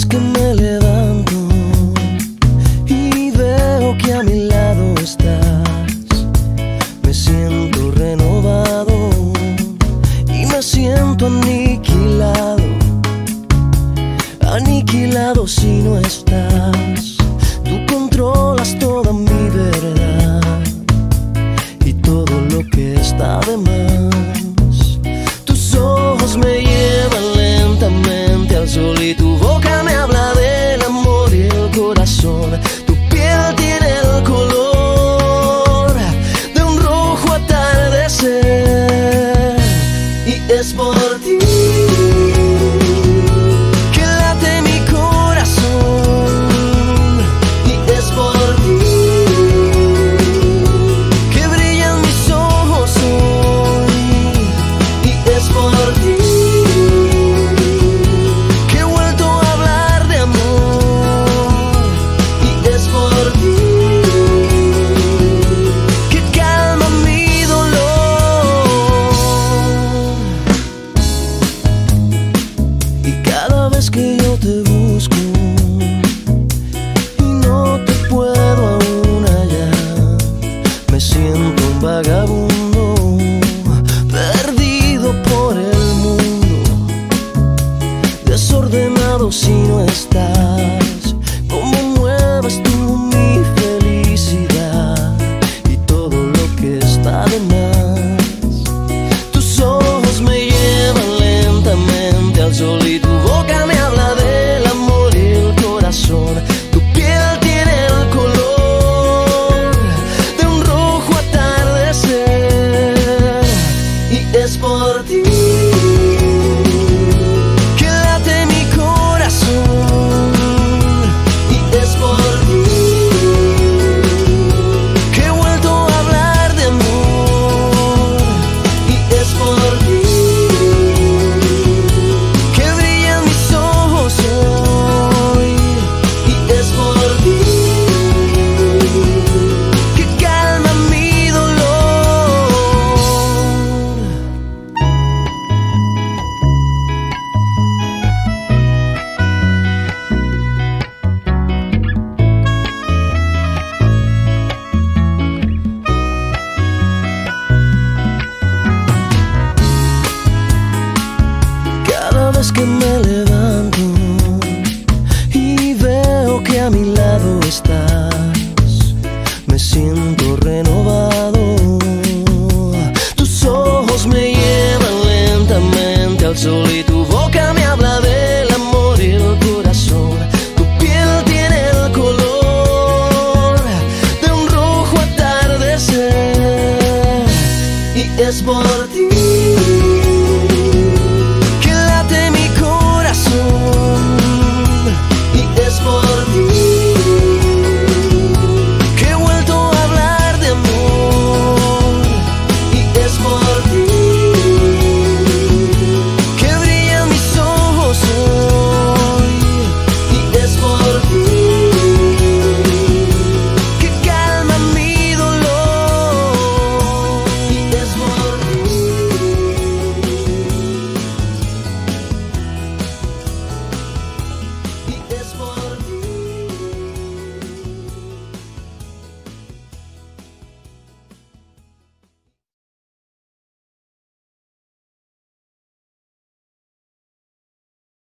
vez que me levanto y veo que a mi lado estás, me siento renovado y me siento aniquilado, aniquilado si no estás. cada vez que yo te busco y no te puedo aún hallar, me siento un vagabundo perdido por el mundo, desordenado si no estás. renovado. Tus ojos me llevan lentamente al sol y tu boca me habla del amor y el corazón. Tu piel tiene el color de un rojo atardecer y es por